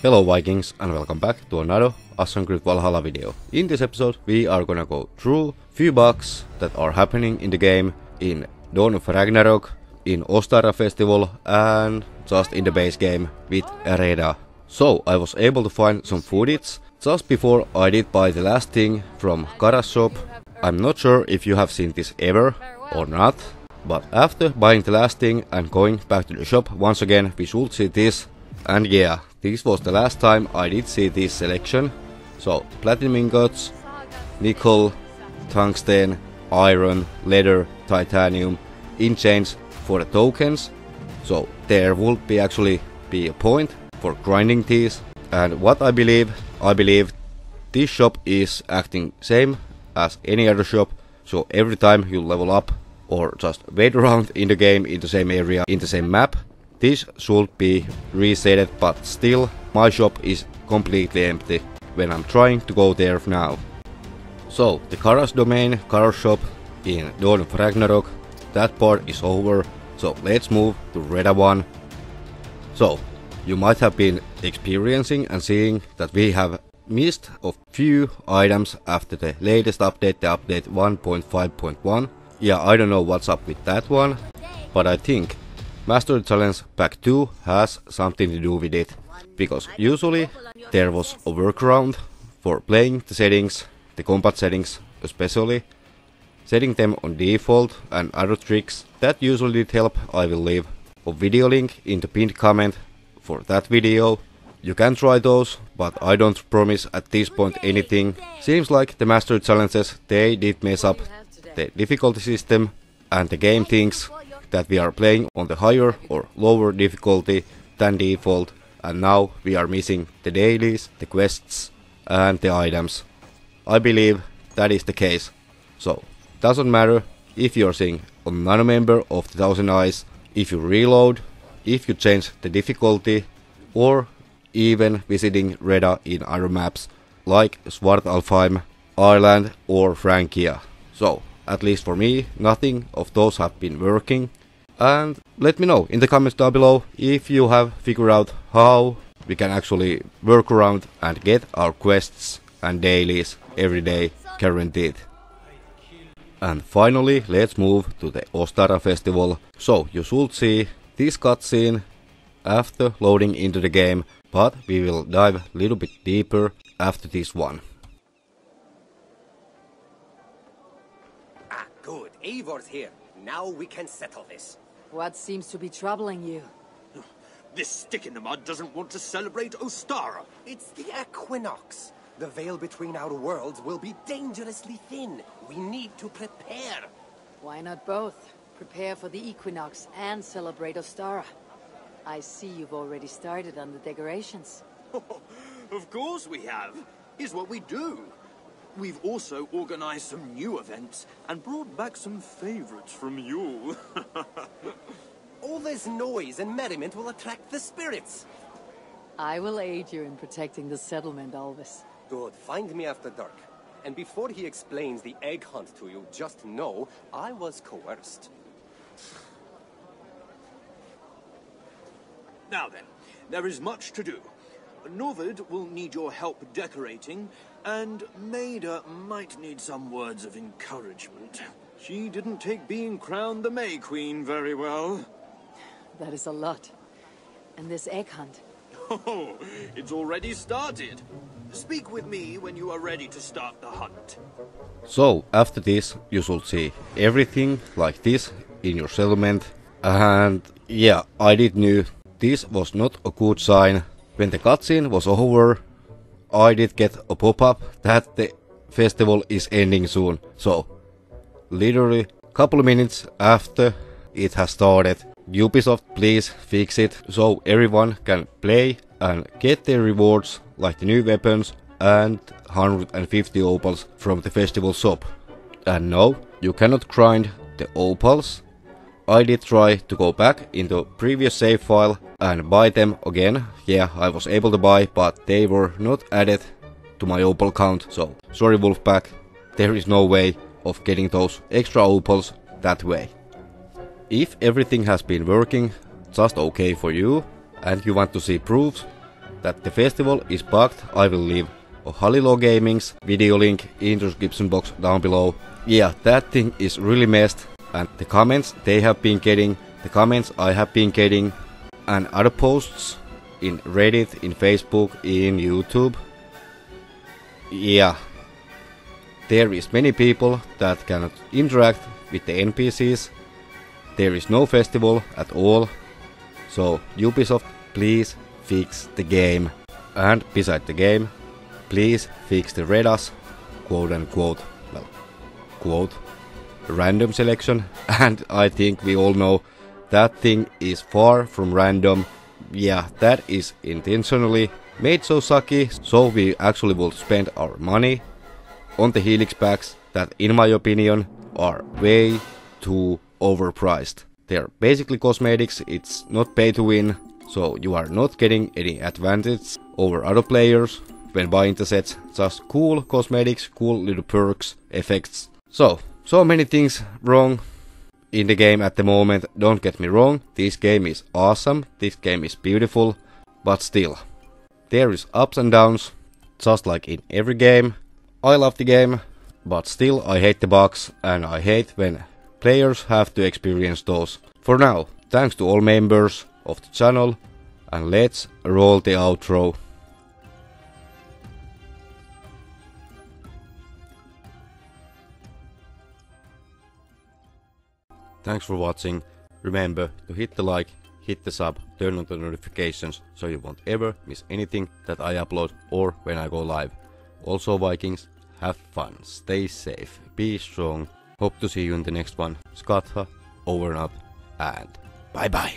Hello Vikings and welcome back to another Assassin's Creed Valhalla video. In this episode we are gonna go through few bugs that are happening in the game in Dawn of Ragnarok, in Ostara Festival and just in the base game with Arena. So I was able to find some footage just before I did buy the last thing from Kara's shop. I'm not sure if you have seen this ever or not, but after buying the last thing and going back to the shop once again we should see this and yeah, this was the last time I did see this selection. So platinum ingots, nickel, tungsten, iron, leather, titanium in chains for the tokens. So there would be actually be a point for grinding these. And what I believe, I believe this shop is acting same as any other shop. So every time you level up or just wait around in the game in the same area in the same map, this should be resetted but still my shop is completely empty when I'm trying to go there now. So the Kara's domain, Kara's shop in Dawn of Ragnarok, that part is over so let's move to Reda 1. So you might have been experiencing and seeing that we have missed a few items after the latest update, the update 1.5.1. Yeah, I don't know what's up with that one, but I think Master Challenge Pack 2 has something to do with it, because usually there was a workaround for playing the settings, the combat settings especially, setting them on default and other tricks that usually did help I will leave a video link in the pinned comment for that video. You can try those, but I don't promise at this point anything. Seems like the master challenges they did mess up the difficulty system and the game thinks that we are playing on the higher or lower difficulty than default and now we are missing the dailies, the quests and the items. I believe that is the case. So, doesn't matter if you're seeing another member of the Thousand Eyes, if you reload, if you change the difficulty, or even visiting Reda in other maps like Svartalfheim, Ireland or Francia. So, at least for me, nothing of those have been working and let me know in the comments down below if you have figured out how we can actually work around and get our quests and dailies every day guaranteed. And finally, let's move to the Ostara festival. So, you should see this cutscene after loading into the game, but we will dive a little bit deeper after this one. Eivor's here. Now we can settle this. What seems to be troubling you? This stick in the mud doesn't want to celebrate Ostara. It's the equinox. The veil between our worlds will be dangerously thin. We need to prepare. Why not both? Prepare for the equinox and celebrate Ostara. I see you've already started on the decorations. of course we have. Is what we do. We've also organized some new events and brought back some favorites from you. All this noise and merriment will attract the spirits. I will aid you in protecting the settlement, Alvis. Good. Find me after dark. And before he explains the egg hunt to you, just know I was coerced. Now then, there is much to do. Novid will need your help decorating, and Maida might need some words of encouragement. She didn't take being crowned the May Queen very well. That is a lot. And this egg hunt? Oh, it's already started. Speak with me when you are ready to start the hunt. So, after this, you should see everything like this in your settlement. And yeah, I did knew this was not a good sign. When the cutscene was over, I did get a pop-up that the festival is ending soon. So, literally couple of minutes after it has started, Ubisoft please fix it so everyone can play and get their rewards like the new weapons and 150 opals from the festival shop. And no, you cannot grind the opals. I did try to go back into previous save file and buy them again. Yeah, I was able to buy, but they were not added to my opal count. So, sorry Wolfpack, there is no way of getting those extra opals that way. If everything has been working just okay for you and you want to see proofs, that the festival is bugged, I will leave a Halilo Gaming's video link in the description box down below. Yeah, that thing is really messed and the comments they have been getting, the comments I have been getting and other posts in Reddit, in Facebook, in YouTube. Yeah, there is many people that cannot interact with the NPCs. There is no festival at all. So Ubisoft, please fix the game. And beside the game, please fix the Reda's, quote unquote, well, quote, random selection. And I think we all know that thing is far from random. Yeah, that is intentionally made so sucky, so we actually will spend our money on the Helix packs that, in my opinion, are way too overpriced. They're basically cosmetics, it's not pay to win, so you are not getting any advantage over other players when buying the sets, just cool cosmetics, cool little perks, effects. So, so many things wrong in the game at the moment, don't get me wrong, this game is awesome, this game is beautiful, but still, there is ups and downs, just like in every game. I love the game, but still I hate the bugs and I hate when players have to experience those. For now, thanks to all members of the channel and let's roll the outro. Thanks for watching. Remember to hit the like, hit the sub, turn on the notifications so you won't ever miss anything that I upload or when I go live. Also Vikings, have fun, stay safe, be strong. Hope to see you in the next one. Skatha, over and out, and bye bye.